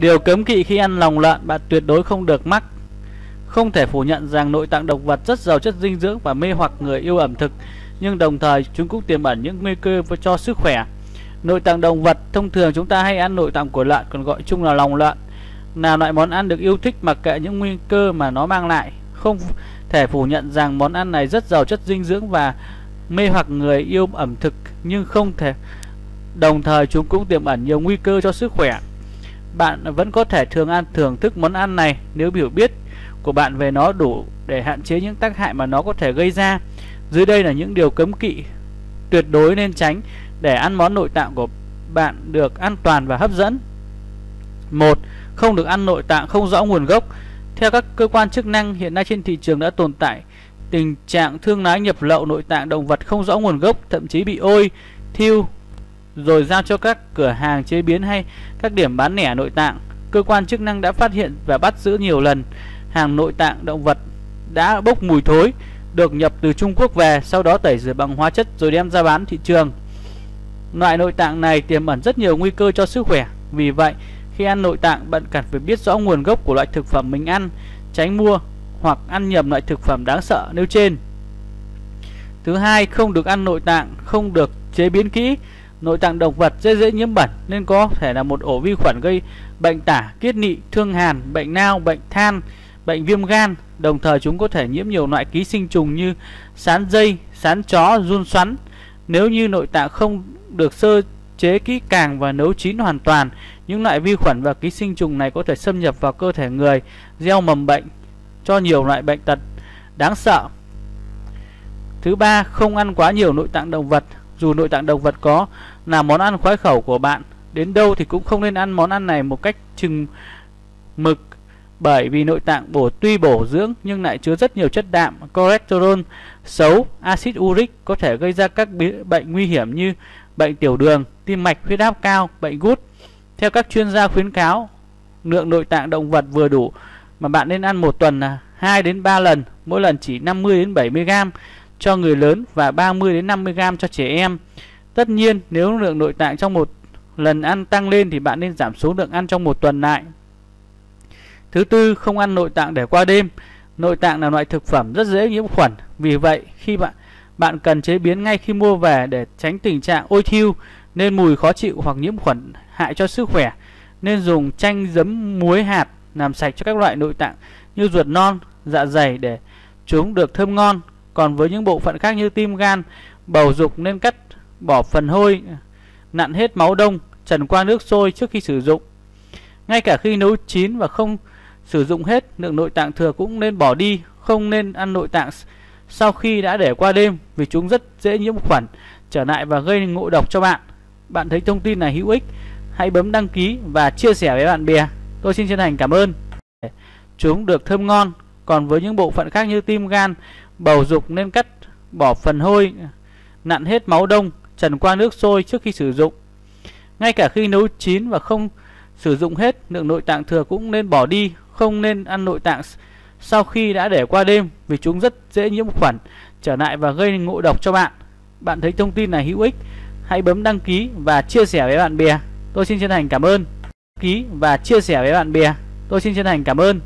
Điều cấm kỵ khi ăn lòng lợn bạn tuyệt đối không được mắc. Không thể phủ nhận rằng nội tạng động vật rất giàu chất dinh dưỡng và mê hoặc người yêu ẩm thực, nhưng đồng thời chúng cũng tiềm ẩn những nguy cơ cho sức khỏe. Nội tạng động vật thông thường chúng ta hay ăn nội tạng của lợn còn gọi chung là lòng lợn. là loại món ăn được yêu thích mặc kệ những nguy cơ mà nó mang lại. Không thể phủ nhận rằng món ăn này rất giàu chất dinh dưỡng và mê hoặc người yêu ẩm thực nhưng không thể đồng thời chúng cũng tiềm ẩn nhiều nguy cơ cho sức khỏe. Bạn vẫn có thể thường ăn thưởng thức món ăn này nếu hiểu biết của bạn về nó đủ để hạn chế những tác hại mà nó có thể gây ra. Dưới đây là những điều cấm kỵ tuyệt đối nên tránh để ăn món nội tạng của bạn được an toàn và hấp dẫn. 1. Không được ăn nội tạng không rõ nguồn gốc. Theo các cơ quan chức năng, hiện nay trên thị trường đã tồn tại tình trạng thương lái nhập lậu nội tạng động vật không rõ nguồn gốc, thậm chí bị ôi, thiêu rồi giao cho các cửa hàng chế biến hay các điểm bán lẻ nội tạng. Cơ quan chức năng đã phát hiện và bắt giữ nhiều lần hàng nội tạng động vật đã bốc mùi thối được nhập từ Trung Quốc về, sau đó tẩy rửa bằng hóa chất rồi đem ra bán thị trường. Loại nội tạng này tiềm ẩn rất nhiều nguy cơ cho sức khỏe. Vì vậy, khi ăn nội tạng, bạn cần phải biết rõ nguồn gốc của loại thực phẩm mình ăn, tránh mua hoặc ăn nhầm loại thực phẩm đáng sợ nêu trên. Thứ hai, không được ăn nội tạng, không được chế biến kỹ. Nội tạng động vật rất dễ nhiễm bẩn nên có thể là một ổ vi khuẩn gây bệnh tả, kiết nị, thương hàn, bệnh nao, bệnh than, bệnh viêm gan. Đồng thời chúng có thể nhiễm nhiều loại ký sinh trùng như sán dây, sán chó, run xoắn. Nếu như nội tạng không được sơ chế kỹ càng và nấu chín hoàn toàn, những loại vi khuẩn và ký sinh trùng này có thể xâm nhập vào cơ thể người, gieo mầm bệnh cho nhiều loại bệnh tật đáng sợ. Thứ ba, không ăn quá nhiều nội tạng động vật. Dù nội tạng động vật có là món ăn khoái khẩu của bạn, đến đâu thì cũng không nên ăn món ăn này một cách chừng mực bởi vì nội tạng bổ tuy bổ dưỡng nhưng lại chứa rất nhiều chất đạm, cholesterol xấu, axit uric có thể gây ra các bệnh nguy hiểm như bệnh tiểu đường, tim mạch, huyết áp cao, bệnh gút. Theo các chuyên gia khuyến cáo, lượng nội tạng động vật vừa đủ mà bạn nên ăn một tuần là 2 đến 3 lần, mỗi lần chỉ 50 đến 70 gram cho người lớn và 30 đến 50 g cho trẻ em. Tất nhiên, nếu lượng nội tạng trong một lần ăn tăng lên thì bạn nên giảm số lượng ăn trong một tuần lại. Thứ tư, không ăn nội tạng để qua đêm. Nội tạng là loại thực phẩm rất dễ nhiễm khuẩn, vì vậy khi bạn bạn cần chế biến ngay khi mua về để tránh tình trạng ôi thiêu nên mùi khó chịu hoặc nhiễm khuẩn hại cho sức khỏe. Nên dùng chanh giấm muối hạt làm sạch cho các loại nội tạng như ruột non, dạ dày để chúng được thơm ngon. Còn với những bộ phận khác như tim gan, bầu dục nên cắt bỏ phần hôi, nặn hết máu đông, trần qua nước sôi trước khi sử dụng. Ngay cả khi nấu chín và không sử dụng hết, lượng nội tạng thừa cũng nên bỏ đi, không nên ăn nội tạng sau khi đã để qua đêm vì chúng rất dễ nhiễm khuẩn trở lại và gây ngộ độc cho bạn. Bạn thấy thông tin này hữu ích, hãy bấm đăng ký và chia sẻ với bạn bè. Tôi xin chân thành cảm ơn. Chúng được thơm ngon, còn với những bộ phận khác như tim gan, bầu dục nên cắt bỏ phần hôi, nặn hết máu đông, trần qua nước sôi trước khi sử dụng. Ngay cả khi nấu chín và không sử dụng hết, lượng nội tạng thừa cũng nên bỏ đi, không nên ăn nội tạng sau khi đã để qua đêm vì chúng rất dễ nhiễm khuẩn trở lại và gây ngộ độc cho bạn. Bạn thấy thông tin này hữu ích, hãy bấm đăng ký và chia sẻ với bạn bè. Tôi xin chân thành cảm ơn. Ký và chia sẻ với bạn bè. Tôi xin chân thành cảm ơn.